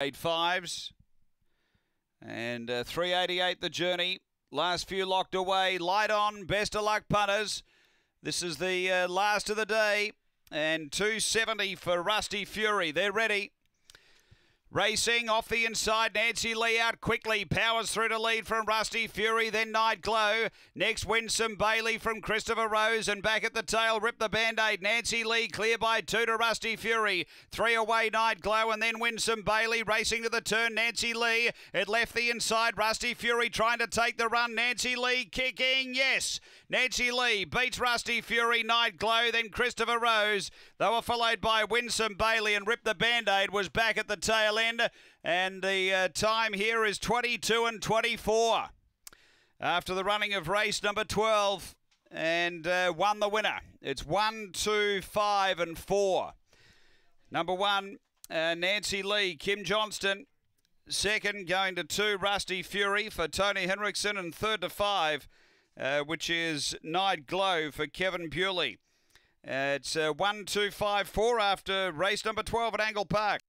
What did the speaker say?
eight fives. And uh, 388 the journey. Last few locked away. Light on. Best of luck, punters. This is the uh, last of the day. And 270 for Rusty Fury. They're ready. Racing off the inside, Nancy Lee out quickly, powers through to lead from Rusty Fury, then Night Glow. Next, Winsome Bailey from Christopher Rose, and back at the tail, Rip the Band-Aid. Nancy Lee clear by two to Rusty Fury. Three away, Night Glow, and then Winsome Bailey racing to the turn. Nancy Lee, it left the inside. Rusty Fury trying to take the run. Nancy Lee kicking, yes. Nancy Lee beats Rusty Fury, Night Glow, then Christopher Rose. They were followed by Winsome Bailey, and Rip the Band-Aid was back at the tail end. And the uh, time here is 22 and 24 after the running of race number 12 and uh, won the winner. It's 1, 2, 5, and 4. Number one, uh, Nancy Lee, Kim Johnston. Second, going to two, Rusty Fury for Tony Henriksen. And third to five, uh, which is Night Glow for Kevin Bewley. Uh, it's uh, 1, 2, 5, 4 after race number 12 at Angle Park.